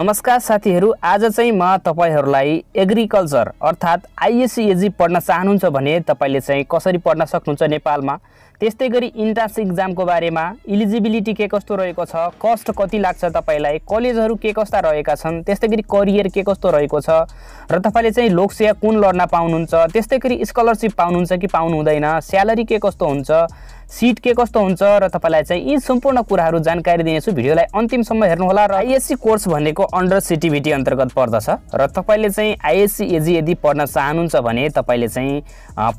नमस्कार साथीहरू आज चाहिँ म तपाईँहरूलाई एग्रिकल्चर अर्थात् आइएससिएजी पढ्न चाहनुहुन्छ भने तपाईँले चाहिँ कसरी पढ्न सक्नुहुन्छ नेपालमा? त्यस्तै गरी इन्ट्रान्स इक्जामको बारेमा इलिजिबिलिटी के कस्तो रहेको छ? कस्ट कति लाग्छ तपाईँलाई? कलेजहरू के कस्ता रहेका छन्? त्यस्तै गरी करियर के कस्तो रहेको छ? र तपाईँले चाहिँ लोकसेवा कुन लड्न पाउनुहुन्छ? त्यस्तै गरी स्कलरसिप पाउनुहुन्छ कि पाउनु हुँदैन स्यालेरी के कस्तो हुन्छ? सिट के कस्तो हुन्छ र तपाईँलाई चाहिँ यी सम्पूर्ण कुराहरू जानकारी दिनेछु। भिडियोलाई अन्तिमसम्म हेर्नुहोला र आइएससी कोर्स भनेको अन्डर सिटिभिटी अन्तर्गत पर्दछ र तपाईँले चाहिँ आइएससी एजी यदि पढ्न चाहनुहुन्छ भने तपाईँले चाहिँ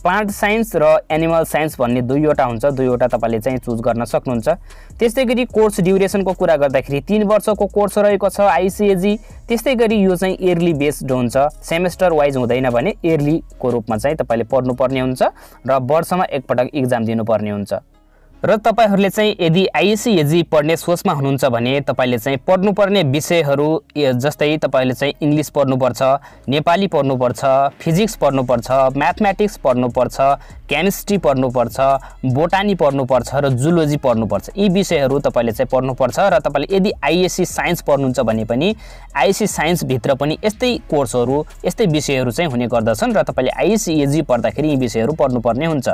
प्लान्ट साइन्स र एनिमल साइन्स भन्ने दुईवटा हुन्छ। दुईवटा तपाईँले चाहिँ चुज गर्न सक्नुहुन्छ। त्यस्तै गरी कोर्स ड्युरेसनको कुरा गर्दाखेरि तिन वर्षको कोर्स रहेको छ आइसिएजी त्यस्तै गरी यो चाहिँ इयरली बेस्ड हुन्छ। सेमेस्टर वाइज हुँदैन भने इयरलीको रूपमा चाहिँ तपाईँले पढ्नुपर्ने हुन्छ र वर्षमा एकपटक इक्जाम दिनुपर्ने हुन्छ। र तपाईँहरूले चाहिँ यदि आइएससिएजी पढ्ने सोचमा हुनुहुन्छ भने तपाईँले चाहिँ पढ्नुपर्ने विषयहरू जस्तै तपाईँले चाहिँ इङ्ग्लिस पढ्नुपर्छ नेपाली पढ्नुपर्छ फिजिक्स पढ्नुपर्छ म्याथमेटिक्स पढ्नुपर्छ केमिस्ट्री पढ्नुपर्छ बोटानी पढ्नुपर्छ र जुलोजी पढ्नुपर्छ यी विषयहरू तपाईँले चाहिँ पढ्नुपर्छ र तपाईँले यदि आइएससी साइन्स पढ्नुहुन्छ भने पनि आइएससी साइन्सभित्र पनि यस्तै कोर्सहरू यस्तै विषयहरू चाहिँ हुने गर्दछन् र तपाईँले आइएससिएजी पढ्दाखेरि यी विषयहरू पढ्नुपर्ने हुन्छ।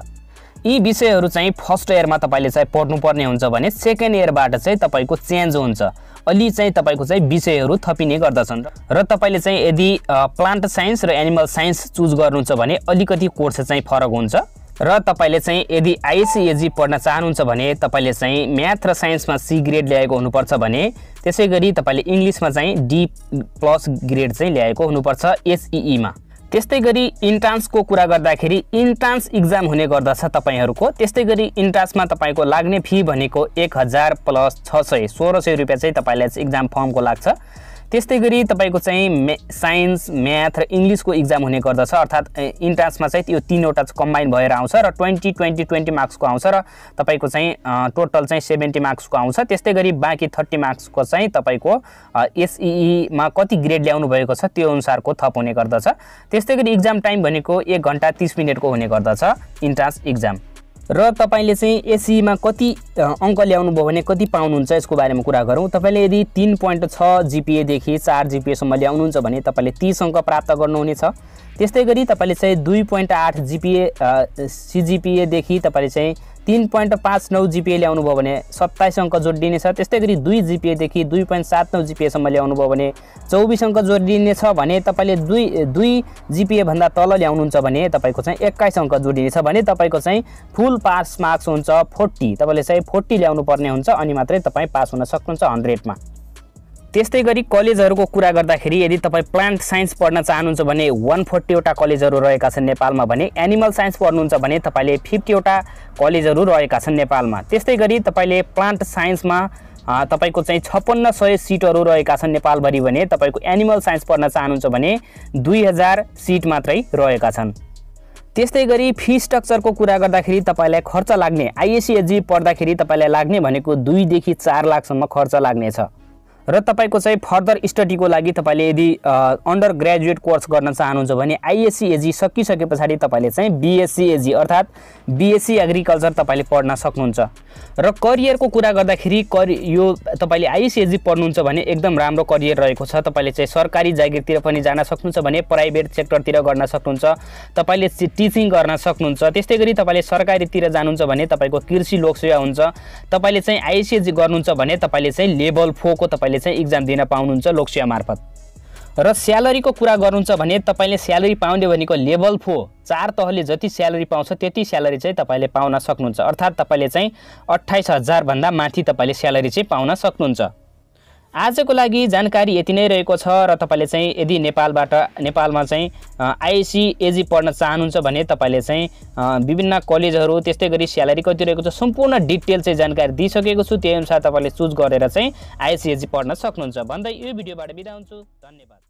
यी विषयहरू चाहिँ फर्स्ट इयरमा तपाईँले चाहिँ पढ्नुपर्ने हुन्छ भने सेकेन्ड इयरबाट चाहिँ तपाईँको चेन्ज हुन्छ। अलि चाहिँ तपाईँको चाहिँ विषयहरू थपिने गर्दछन्। र तपाईँले चाहिँ यदि प्लान्ट साइन्स र एनिमल साइन्स चुज गर्नुहुन्छ भने अलिकति कोर्स चाहिँ फरक हुन्छ। र तपाईँले चाहिँ यदि आइसिएजी पढ्न चाहनुहुन्छ भने तपाईँले चाहिँ म्याथ र साइन्समा सी ग्रेड ल्याएको हुनुपर्छ भने त्यसै गरी तपाईँले इङ्ग्लिसमा चाहिँ डी प्लस ग्रेड चाहिँ ल्याएको हुनुपर्छ एसइईमा त्यस्तै गरी इन्ट्रान्सको कुरा गर्दाखेरि इन्ट्रान्स इक्जाम हुने गर्दछ तपाईँहरूको। त्यस्तै गरी इन्ट्रान्समा तपाईँको लाग्ने फी भनेको एक हजार प्लस छ सय सोह्र सय रुपियाँ चाहिँ तपाईँलाई इक्जाम फर्मको लाग्छ। त्यस्तै गरी तपाईँको चाहिँ मे साइन्स म्याथ र इङ्ग्लिसको इक्जाम हुने गर्दछ। अर्थात् इन्ट्रान्समा चाहिँ त्यो तिनवटा कम्बाइन भएर आउँछ र ट्वेन्टी ट्वेन्टी ट्वेन्टी मार्क्सको आउँछ र तपाईँको चाहिँ टोटल चाहिँ सेभेन्टी मार्क्सको आउँछ। त्यस्तै गरी बाँकी थर्टी मार्क्सको चाहिँ तपाईँको एसइईमा कति ग्रेड ल्याउनु भएको छ त्यो अनुसारको थप हुने गर्दछ। त्यस्तै गरी इक्जाम टाइम भनेको एक घन्टा तिस मिनटको हुने गर्दछ इन्ट्रान्स इक्जाम र तपाईँले चाहिँ एसईमा कति अङ्क ल्याउनु भयो भने कति पाउनुहुन्छ यसको बारेमा कुरा गरौँ। तपाईँले यदि तिन पोइन्ट छ जिपिएदेखि चार जिपिएसम्म ल्याउनुहुन्छ भने तपाईँले तिस अङ्क प्राप्त गर्नुहुनेछ। त्यस्तै गरी तपाईँले चाहिँ दुई पोइन्ट आठ जिपिए सिजिपिएदेखि तपाईँले चाहिँ तिन पोइन्ट पाँच नौ जिपिए ल्याउनु भयो भने सत्ताइस अङ्क जोडिनेछ त्यस्तै गरी दुई जिपिएदेखि दुई पोइन्ट सात नौ जिपिएसम्म ल्याउनु भयो भने चौबिस अङ्क जोडिनेछ भने तपाईँले दुई दुई जिपिएभन्दा तल ल्याउनुहुन्छ भने तपाईँको चाहिँ एक्काइस अङ्क जोडिनेछ। भने तपाईँको चाहिँ फुल पास मार्क्स हुन्छ फोर्टी। तपाईँले चाहिँ फोर्टी ल्याउनु पर्ने हुन्छ अनि मात्रै तपाईँ पास हुन सक्नुहुन्छ हन्ड्रेडमा। त्यस्तै गरी कलेजहरूको कुरा गर्दाखेरि यदि तपाईँ प्लान्ट साइन्स पढ्न चाहनुहुन्छ भने वान फोर्टीवटा कलेजहरू रहेका छन् नेपालमा भने एनिमल साइन्स पढ्नुहुन्छ भने तपाईँले फिफ्टीवटा कलेजहरू रहेका छन् नेपालमा। त्यस्तै गरी तपाईँले प्लान्ट साइन्समा तपाईँको चाहिँ छप्पन्न सय सिटहरू रहेका छन् नेपालभरि भने तपाईँको एनिमल साइन्स पढ्न चाहनुहुन्छ भने दुई हजार सिट मात्रै रहेका छन्। त्यस्तै गरी फी स्ट्रक्चरको कुरा गर्दाखेरि तपाईँलाई खर्च लाग्ने आइएससिएजी पढ्दाखेरि तपाईँलाई लाग्ने भनेको दुईदेखि चार लाखसम्म खर्च लाग्नेछ। र तपाईँको चाहिँ फर्दर स्टडीको लागि तपाईँले यदि अन्डर ग्रेजुएट कोर्स गर्न चाहनुहुन्छ भने आइएससी एजी सकिसके पछाडि तपाईँले चाहिँ बिएससी एजी अर्थात् बिएससी एग्रिकल्चर तपाईँले पढ्न सक्नुहुन्छ। र करियरको कुरा गर्दाखेरि करि यो तपाईँले आइएससी पढ्नुहुन्छ भने एकदम राम्रो करियर रहेको छ। तपाईँले चाहिँ सरकारी जागिरतिर पनि जान सक्नुहुन्छ भने प्राइभेट सेक्टरतिर गर्न सक्नुहुन्छ। तपाईँले टिचिङ गर्न सक्नुहुन्छ। त्यस्तै गरी तपाईँले सरकारीतिर जानुहुन्छ भने तपाईँको कृषि लोकसेवा हुन्छ। तपाईँले चाहिँ आइसिएजी गर्नुहुन्छ भने तपाईँले चाहिँ लेभल फोरको तपाईँले तपाईँले चाहिँ इक्जाम दिन पाउनुहुन्छ लोकसेवा मार्फत। र स्यालेरीको कुरा गर्नुहुन्छ भने तपाईँले स्यालेरी पाउने भनेको लेभल फोर चार तहले जति स्यालेरी पाउँछ त्यति स्यालेरी चाहिँ तपाईँले पाउन सक्नुहुन्छ। अर्थात् तपाईँले चाहिँ अठाइस हजारभन्दा माथि तपाईँले स्यालेरी चाहिँ पाउन सक्नुहुन्छ। आजको लागि जानकारी यति नै रहेको छ र तपाईँले चाहिँ यदि नेपालबाट नेपालमा चाहिँ आइएसी एजी पढ्न चाहनुहुन्छ भने तपाईँले चाहिँ विभिन्न कलेजहरू त्यस्तै गरी स्यालेरी कति रहेको छ सम्पूर्ण डिटेल चाहिँ जानकारी दिइसकेको छु। त्यही अनुसार तपाईँले चुज गरेर चाहिँ आइएसी एजी पढ्न सक्नुहुन्छ। भन्दै यो भिडियोबाट बिदा हुन्छु। धन्यवाद।